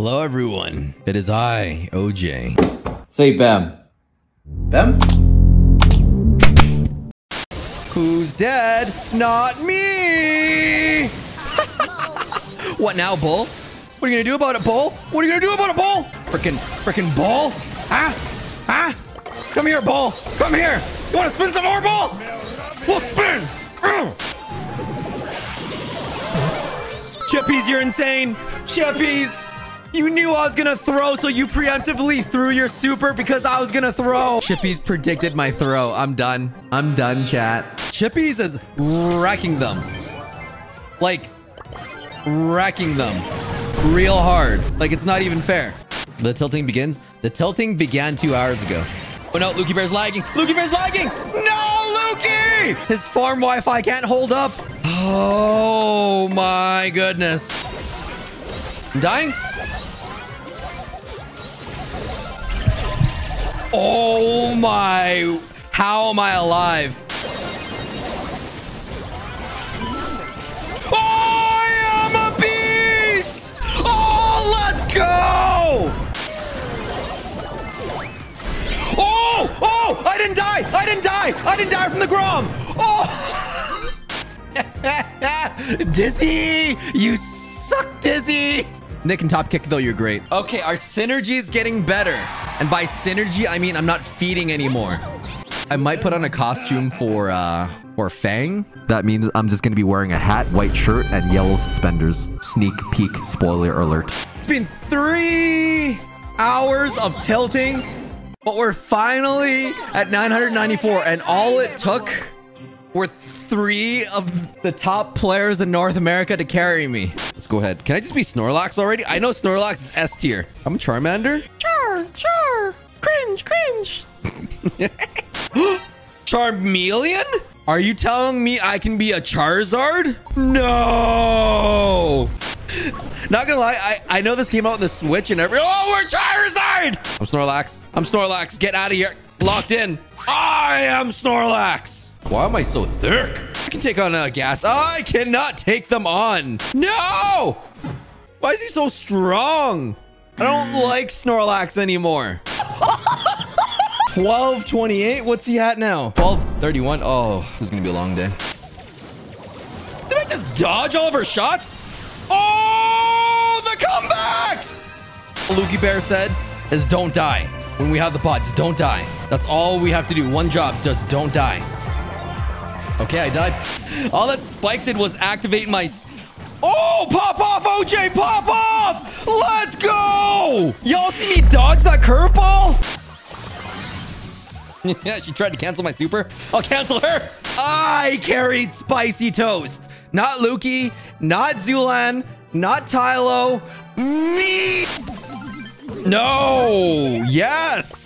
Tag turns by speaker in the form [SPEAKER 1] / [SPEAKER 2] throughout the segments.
[SPEAKER 1] Hello, everyone. It is I, OJ.
[SPEAKER 2] Say Bam. Bam?
[SPEAKER 1] Who's dead? Not me! what now, Bull? What are you gonna do about it, Bull? What are you gonna do about it, Bull? Frickin', frickin' Bull? Huh? Huh? Come here, Bull. Come here. You wanna spin some more, Bull? We'll spin. Ugh. Chippies, you're insane. Chippies, you knew I was gonna throw, so you preemptively threw your super because I was gonna throw. Chippies predicted my throw. I'm done. I'm done, chat. Chippies is wrecking them. Like, wrecking them real hard. Like, it's not even fair. The tilting begins. The tilting began two hours ago. Oh no, Lukey Bear's lagging. Lukey Bear's lagging. No, Lukey! His farm Wi-Fi can't hold up. Oh my goodness. I'm dying. Oh my. How am I alive? I am a beast! Oh, let's go! Oh, oh, I didn't die. I didn't die. I didn't die from the Grom. Oh. Dizzy, you suck, Dizzy. Nick and top kick though, you're great. Okay, our synergy is getting better. And by synergy, I mean I'm not feeding anymore. I might put on a costume for uh for Fang.
[SPEAKER 3] That means I'm just going to be wearing a hat, white shirt, and yellow suspenders. Sneak peek spoiler alert.
[SPEAKER 1] It's been three hours of tilting, but we're finally at 994, and all it took three of the top players in North America to carry me. Let's go ahead. Can I just be Snorlax already? I know Snorlax is S tier. I'm a Charmander. Char, Char, cringe, cringe. Charmeleon? Are you telling me I can be a Charizard? No. Not gonna lie, I, I know this came out on the Switch and every- Oh, we're Charizard! I'm Snorlax. I'm Snorlax. Get out of here. Locked in. I am Snorlax. Why am I so thick? I can take on uh, gas. I cannot take them on. No! Why is he so strong? I don't like Snorlax anymore. 1228. What's he at now? 1231. Oh, this is gonna be a long day. Did I just dodge all of her shots? Oh, the comebacks! Lukey Bear said is don't die. When we have the pot, just don't die. That's all we have to do. One job, just don't die. Okay, I died. All that Spike did was activate my... Oh, pop off, OJ, pop off! Let's go! Y'all see me dodge that curveball? yeah, she tried to cancel my super. I'll cancel her. I carried Spicy Toast. Not Lukey, not Zulan, not Tylo. Me! No! Yes!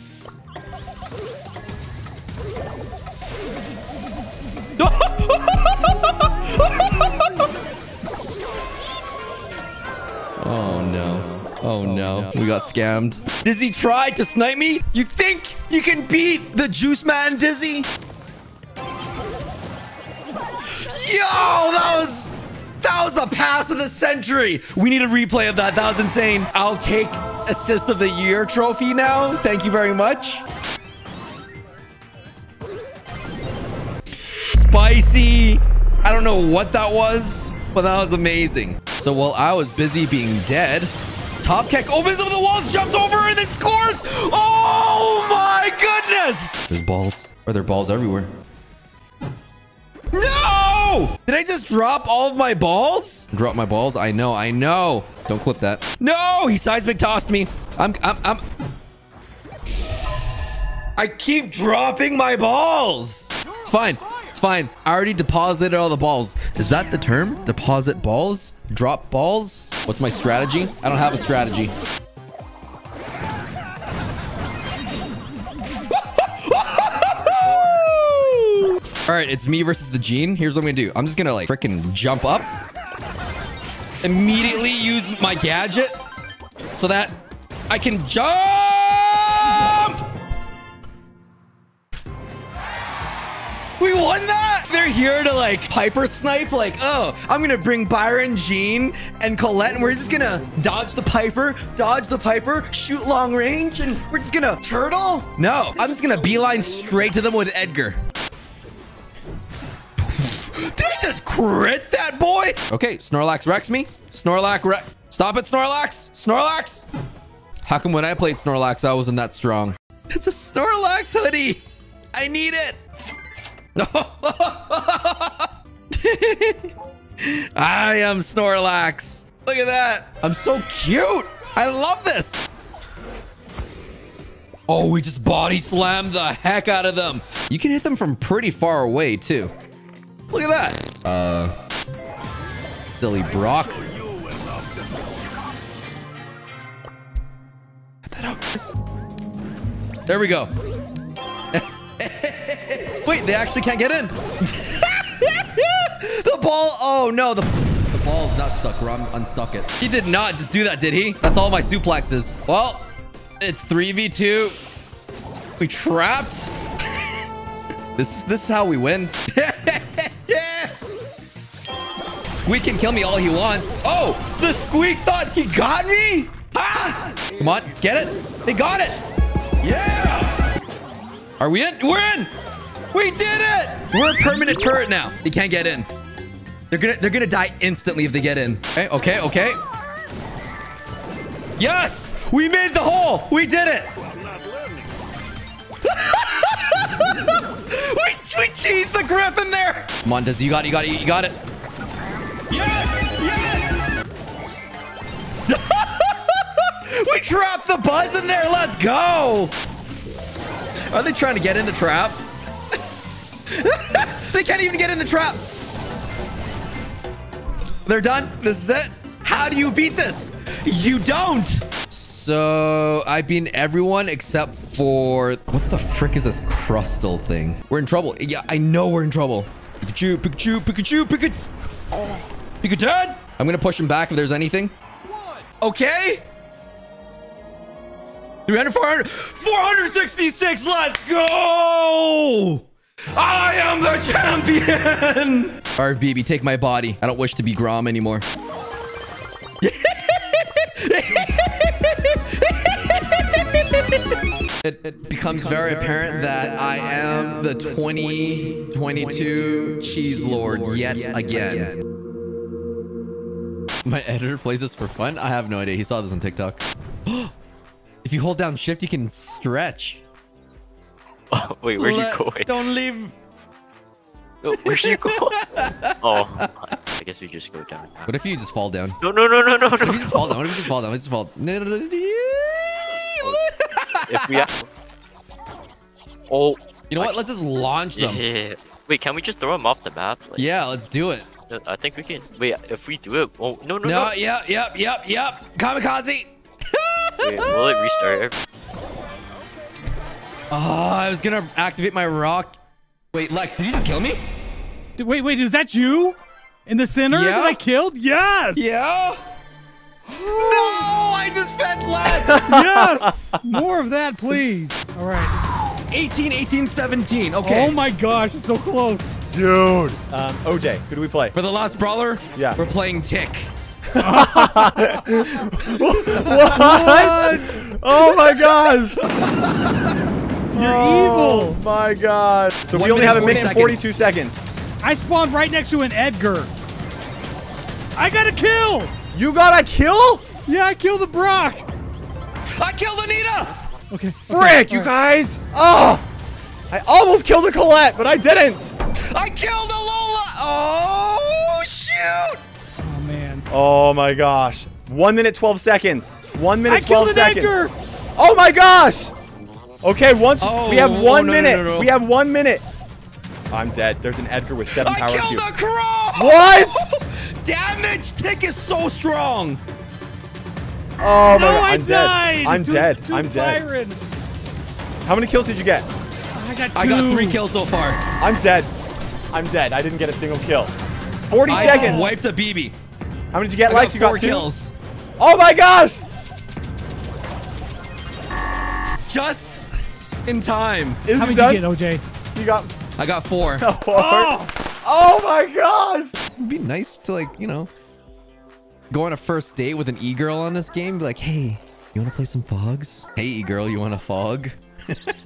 [SPEAKER 1] No. We got scammed. Dizzy tried to snipe me? You think you can beat the Juice Man, Dizzy? Yo, that was that was the pass of the century. We need a replay of that. That was insane. I'll take assist of the year trophy now. Thank you very much. Spicy. I don't know what that was, but that was amazing. So while I was busy being dead, Top Keck opens up the walls, jumps over, and then scores. Oh my goodness! There's balls. Are there balls everywhere? No! Did I just drop all of my balls? Drop my balls? I know, I know. Don't clip that. No! He seismic tossed me. I'm, I'm, I'm... I keep dropping my balls. It's fine. It's fine. I already deposited all the balls. Is that the term? Deposit balls? Drop balls? What's my strategy? I don't have a strategy. All right, it's me versus the Gene. Here's what I'm gonna do. I'm just gonna like freaking jump up. Immediately use my gadget so that I can jump. We won that? They're here to like Piper snipe. Like, oh, I'm to bring Byron, Gene, and Colette, and we're just to dodge the Piper, dodge the Piper, shoot long range, and we're just to turtle? No, I'm just to beeline straight to them with Edgar. Did I just crit that boy? Okay, Snorlax wrecks me. Snorlax wreck. Stop it, Snorlax. Snorlax. How come when I played Snorlax, I wasn't that strong? It's a Snorlax hoodie. I need it. I am Snorlax. Look at that. I'm so cute. I love this. Oh, we just body slammed the heck out of them. You can hit them from pretty far away, too. Look at that. Uh, silly Brock. Cut that out. There we go. Wait, they actually can't get in. the ball. Oh no, the the ball's not stuck. Or I'm unstuck it. He did not just do that, did he? That's all my suplexes. Well, it's three v two. We trapped. this is this is how we win. Squeak can kill me all he wants. Oh, the Squeak thought he got me. Ah! Come on, get it. They got it. Yeah. Are we in? We're in. We did it. We're a permanent turret now. They can't get in. They're gonna they're gonna die instantly if they get in. Okay, okay, okay. Yes! We made the hole! We did it! we, we cheesed the griffin there! Come on, Dizzy, you got it, you got it, you got it. Yes! Yes! we trapped the buzz in there, let's go! Are they trying to get in the trap? they can't even get in the trap. They're done. This is it. How do you beat this? You don't. So I've beaten everyone except for what the frick is this crustal thing? We're in trouble. Yeah, I know we're in trouble. Pikachu, Pikachu, Pikachu, Pikachu. Pikachu. I'm gonna push him back if there's anything. Okay. 300, 400, 466. Let's go. I am the champion! Alright, BB, take my body. I don't wish to be Grom anymore. it, it becomes very apparent that I am the 2022 Cheese Lord yet again. My editor plays this for fun? I have no idea. He saw this on TikTok. if you hold down shift, you can stretch.
[SPEAKER 4] Oh, wait, where are you going?
[SPEAKER 1] Don't leave.
[SPEAKER 4] Oh, Where's you going? oh, I guess we just go down.
[SPEAKER 1] What if you just fall down?
[SPEAKER 4] No, no, no, no, no,
[SPEAKER 1] What if you
[SPEAKER 4] no.
[SPEAKER 1] just fall down? What if you just fall down? What if you just fall? No, no, no, no.
[SPEAKER 4] if we have... Oh,
[SPEAKER 1] You know what? Let's just launch them.
[SPEAKER 4] yeah. Wait, can we just throw them off the map? Like,
[SPEAKER 1] Yeah, let's do it.
[SPEAKER 4] Uh, I think we can. Wait, if we do it, oh no, no,
[SPEAKER 1] No,
[SPEAKER 4] no.
[SPEAKER 1] yep, yep, yep, yep. Kamikaze.
[SPEAKER 4] Wait, will it restart?
[SPEAKER 1] Oh, I was gonna activate my rock. Wait, Lex, did you just kill me?
[SPEAKER 5] D- Wait, wait, is that you? In the center
[SPEAKER 1] Yeah.
[SPEAKER 5] that I killed? Yes!
[SPEAKER 1] Yeah. No, I just fed Lex.
[SPEAKER 5] Yes! More of that, please. All right.
[SPEAKER 1] 18, 18, 17. Okay.
[SPEAKER 5] Oh my gosh, it's so close.
[SPEAKER 6] Dude. Um, OJ, who do we play?
[SPEAKER 1] For the last brawler,
[SPEAKER 6] Yeah.
[SPEAKER 1] we're playing Tick.
[SPEAKER 6] What? oh my gosh.
[SPEAKER 5] You're
[SPEAKER 6] Oh
[SPEAKER 5] evil.
[SPEAKER 6] my god. So
[SPEAKER 1] One
[SPEAKER 6] we only have a
[SPEAKER 1] 40
[SPEAKER 6] minute and 42 seconds.
[SPEAKER 5] I spawned right next to an Edgar. I got a kill!
[SPEAKER 6] You got a kill?
[SPEAKER 5] Yeah, I killed the Brock.
[SPEAKER 1] I killed a Nita.
[SPEAKER 5] Okay.
[SPEAKER 6] Frick, you guys. Oh. I almost killed a Colette, but I didn't.
[SPEAKER 1] I killed a Lola. Oh, shoot.
[SPEAKER 5] Oh man.
[SPEAKER 6] Oh my gosh. One minute, 12 seconds. One minute,
[SPEAKER 5] I killed
[SPEAKER 6] 12
[SPEAKER 5] an
[SPEAKER 6] seconds.
[SPEAKER 5] Edgar.
[SPEAKER 6] Oh my gosh. Okay, once
[SPEAKER 1] Oh,
[SPEAKER 6] we have one
[SPEAKER 1] no, no,
[SPEAKER 6] minute.
[SPEAKER 1] no, no.
[SPEAKER 6] We have one minute. I'm dead. There's an Edgar with seven
[SPEAKER 1] I
[SPEAKER 6] power
[SPEAKER 1] killed
[SPEAKER 6] cubes.
[SPEAKER 1] a crow.
[SPEAKER 6] What?
[SPEAKER 1] Damage Tick is so strong.
[SPEAKER 6] Oh
[SPEAKER 5] no,
[SPEAKER 6] my god,
[SPEAKER 5] I
[SPEAKER 6] I'm
[SPEAKER 5] died.
[SPEAKER 6] dead. I'm
[SPEAKER 5] to,
[SPEAKER 6] dead.
[SPEAKER 5] To
[SPEAKER 6] I'm dead. How many kills did you get?
[SPEAKER 5] I got two.
[SPEAKER 1] I got three kills so far.
[SPEAKER 6] I'm dead. I'm dead. I didn't get a single kill. 40
[SPEAKER 1] I
[SPEAKER 6] seconds.
[SPEAKER 1] wiped a BB.
[SPEAKER 6] How many did you get,
[SPEAKER 1] I
[SPEAKER 6] Lex?
[SPEAKER 1] got
[SPEAKER 6] You got
[SPEAKER 1] four
[SPEAKER 6] two?
[SPEAKER 1] kills.
[SPEAKER 6] Oh my gosh!
[SPEAKER 1] Just in time.
[SPEAKER 6] Is
[SPEAKER 5] How many did you get, OJ?
[SPEAKER 6] You got
[SPEAKER 1] I got four.
[SPEAKER 5] Oh,
[SPEAKER 6] Oh my gosh!
[SPEAKER 1] It'd be nice to like, you know, go on a first date with an e-girl on this game. Be like, hey, you want to play some fogs? Hey, e-girl, you want a fog?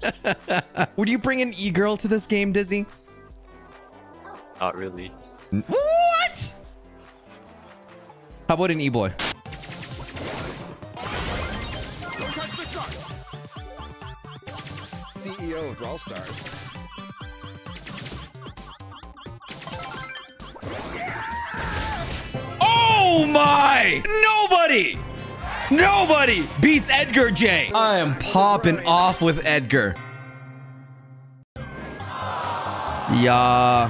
[SPEAKER 1] Would you bring an e-girl to this game, Dizzy?
[SPEAKER 4] Not really.
[SPEAKER 1] What? How about an e-boy?
[SPEAKER 7] CEO of Brawl Stars.
[SPEAKER 1] Oh my! Nobody! Nobody beats Edgar J. I am popping off with Edgar. Yeah.